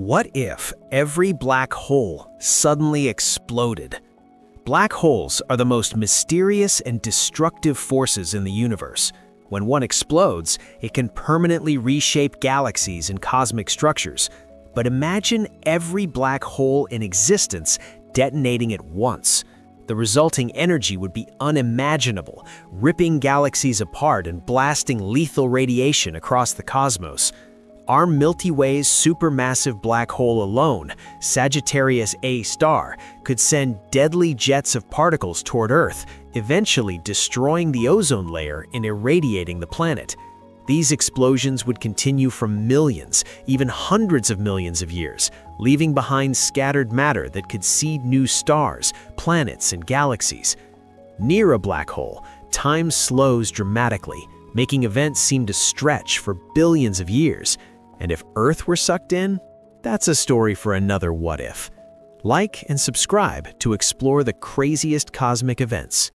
What if every black hole suddenly exploded? Black holes are the most mysterious and destructive forces in the universe. When one explodes, it can permanently reshape galaxies and cosmic structures. But imagine every black hole in existence detonating at once. The resulting energy would be unimaginable, ripping galaxies apart and blasting lethal radiation across the cosmos. Our Milky Way's supermassive black hole alone, Sagittarius A star, could send deadly jets of particles toward Earth, eventually destroying the ozone layer and irradiating the planet. These explosions would continue for millions, even hundreds of millions of years, leaving behind scattered matter that could seed new stars, planets, and galaxies. Near a black hole, time slows dramatically, making events seem to stretch for billions of years. And if Earth were sucked in, that's a story for another what if. Like and subscribe to explore the craziest cosmic events.